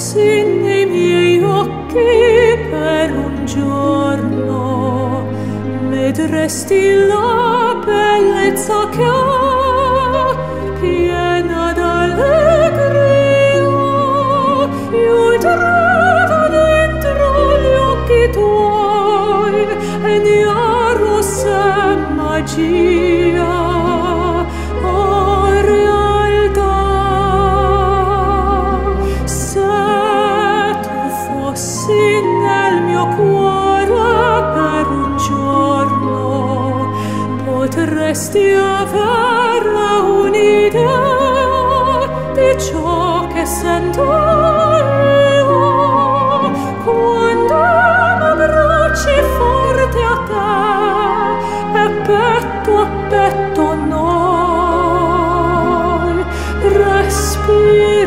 fissi nei miei occhi per un giorno. Vedresti la bellezza che ho piena d'allegria. Io trovo dentro gli occhi tuoi e ne arrossa magia. potresti averla un'idea di ciò che sento io. Quando m'abbracci forte a te e petto a petto noi respiri.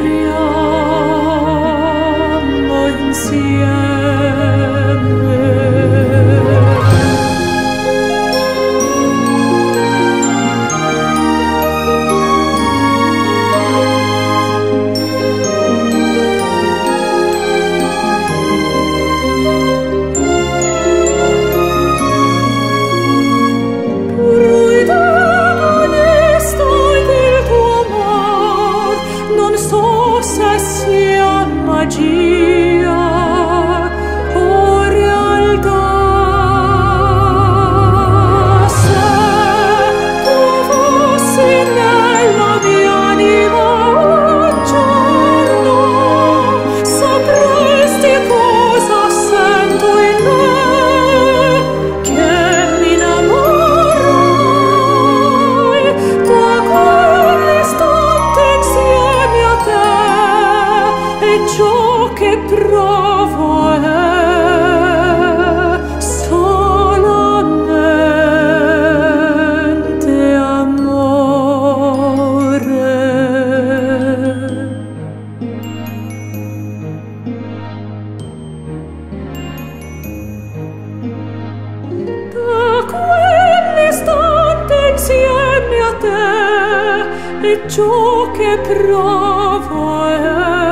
insieme a te e ciò che provo è